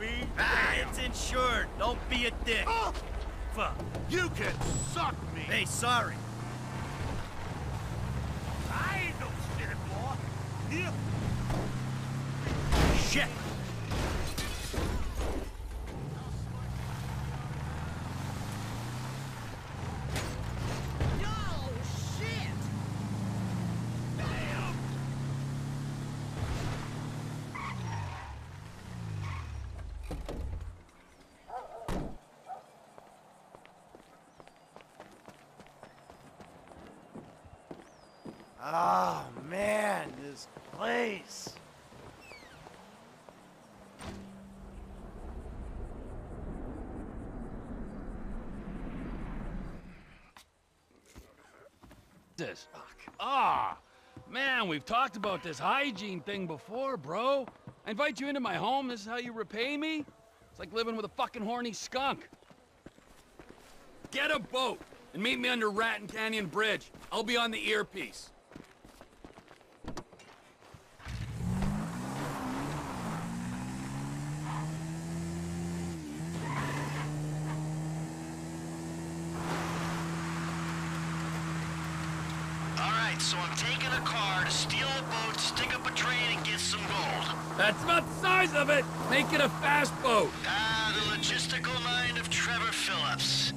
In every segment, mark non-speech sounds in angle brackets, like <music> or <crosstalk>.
me? Ah, it's insured. Don't be a dick. Oh, Fuck. you can suck me. Hey, sorry. I ain't no city boy. Here. Shit. No shit! Damn. Oh, man, this place. this? Ah, man, we've talked about this hygiene thing before, bro. I invite you into my home, this is how you repay me? It's like living with a fucking horny skunk. Get a boat and meet me under Raton Canyon Bridge. I'll be on the earpiece. That's about the size of it. Make it a fast boat. Ah, the logistical mind of Trevor Phillips.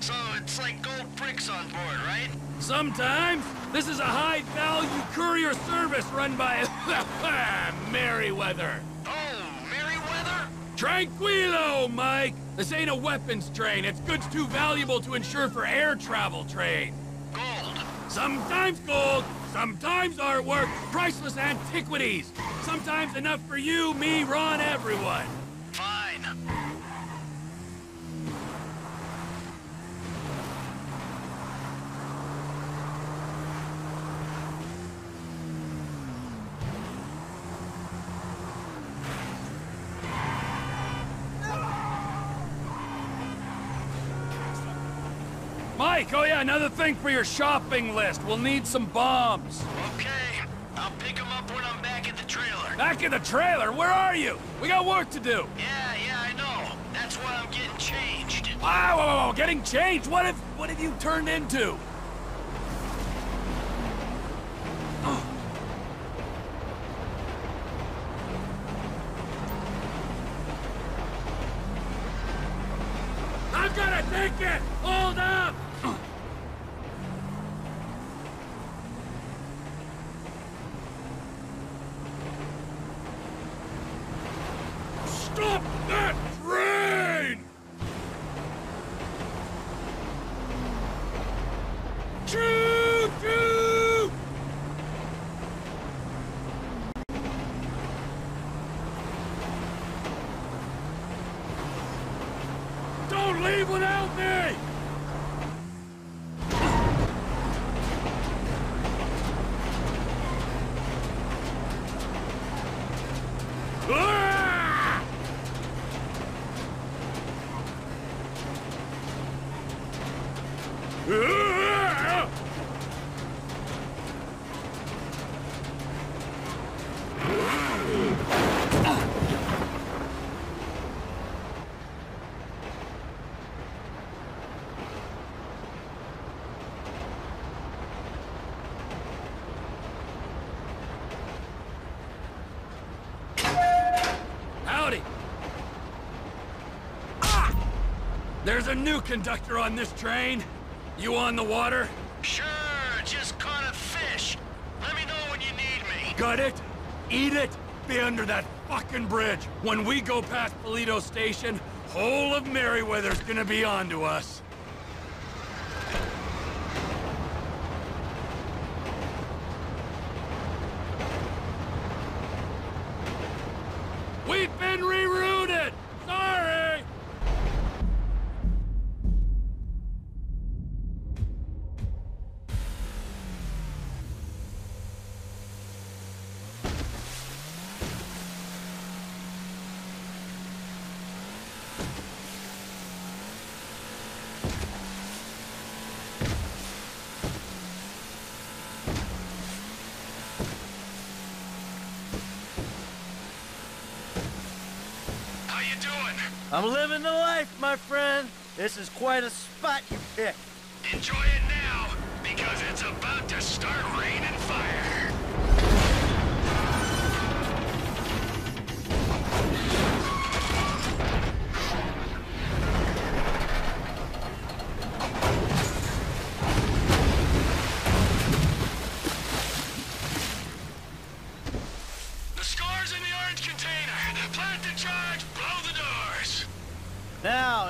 So it's like gold bricks on board, right? Sometimes, this is a high-value courier service run by <laughs> Merryweather. Oh, Merryweather? Tranquilo, Mike! This ain't a weapons train. It's goods too valuable to insure for air travel train. Gold. Sometimes gold, sometimes artwork, priceless antiquities. Sometimes enough for you, me, Ron, everyone. Fine. Mike, oh yeah, another thing for your shopping list. We'll need some bombs. Okay. I'll pick them up when I'm back at the trailer. Back in the trailer, where are you? We got work to do. Yeah, yeah, I know. That's why I'm getting changed. Wow, whoa, whoa, whoa, getting changed? What have, what have you turned into? I've got a ticket! Hold up! Stop that train! Choo choo! Don't leave without me! Ah! Ah! Howdy. Ah! There's a new conductor on this train. You on the water? Sure, just caught a fish. Let me know when you need me. Got it? Eat it? Be under that fucking bridge. When we go past Polito Station, whole of Merryweather's gonna be onto us. I'm living the life, my friend. This is quite a spot you picked. Enjoy it now, because it's about to start raining fire.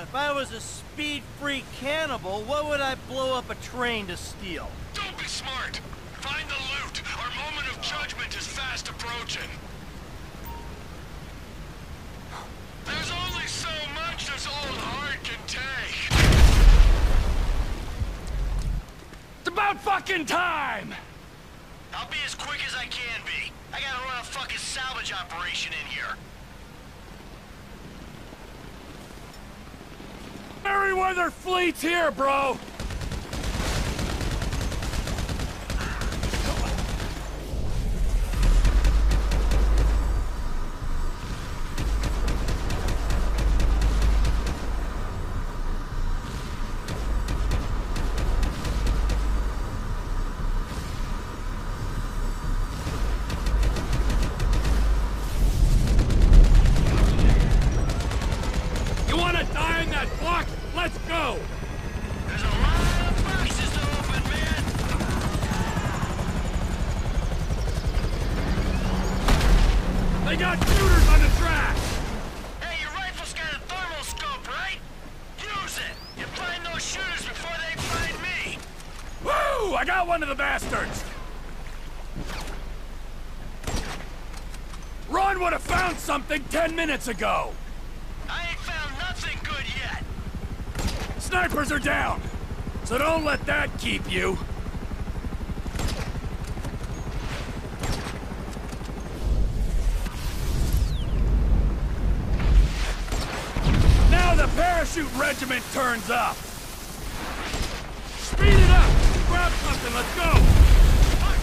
Now, if I was a speed-free cannibal, what would I blow up a train to steal? Don't be smart. Find the loot. Our moment of judgment is fast approaching. There's only so much this old heart can take. It's about fucking time! I'll be as quick as I can be. I gotta run a fucking salvage operation in here. Merryweather Fleet's here, bro! Got one of the bastards! Ron would have found something ten minutes ago! I ain't found nothing good yet. Snipers are down! So don't let that keep you! Now the parachute regiment turns up! Grab something, let's go!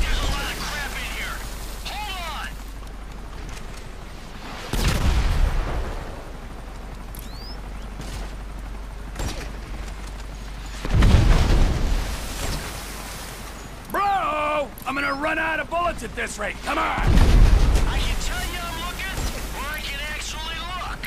There's a lot of crap in here. Hold on. Bro! I'm gonna run out of bullets at this rate, come on! I can tell you I'm looking, or I can actually look.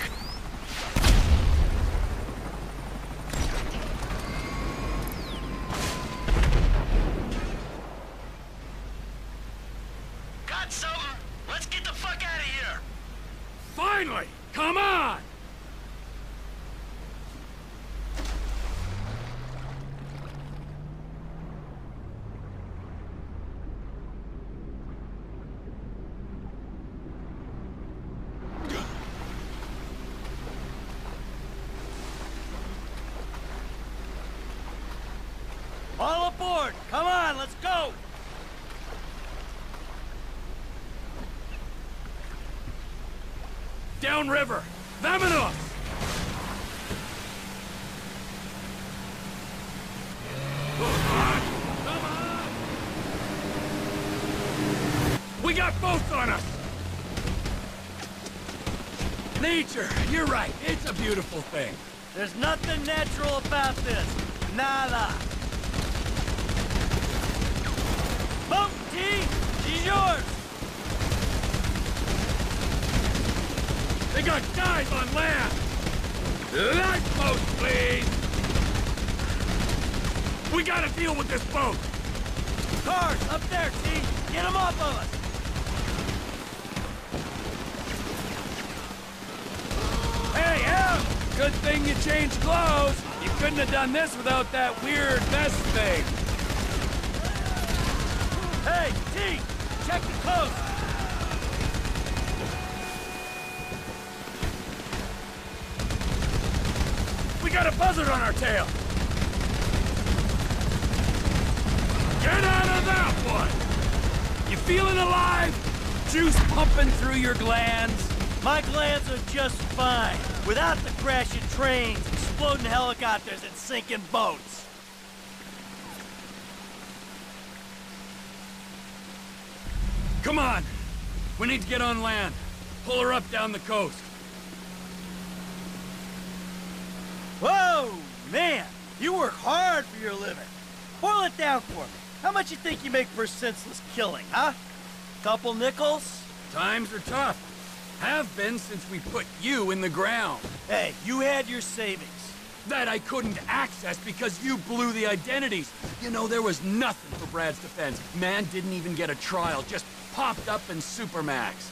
Got something? Let's get the fuck out of here. Finally! Come on! Come on, let's go! Downriver! On! We got boats on us! Nature, you're right. It's a beautiful thing. There's nothing natural about this. Nada. Boat, T! She's yours! They got guys on land! Lifeboat, please! We gotta deal with this boat! Cars, up there, T! Get them off of us! Hey, Em! Good thing you changed clothes. You couldn't have done this without that weird vest thing. Hey, T! Check the coast! We got a buzzard on our tail. Get out of that one! You feeling alive? Juice pumping through your glands? My glands are just fine, without the crashing trains, exploding helicopters, and sinking boats. Come on. We need to get on land. Pull her up down the coast. Whoa! Man, you work hard for your living. Boil it down for me. How much you think you make for a senseless killing, huh? Couple nickels? Times are tough. Have been since we put you in the ground. Hey, you had your savings. That I couldn't access because you blew the identities. You know, there was nothing for Brad's defense. Man didn't even get a trial, just popped up in Supermax.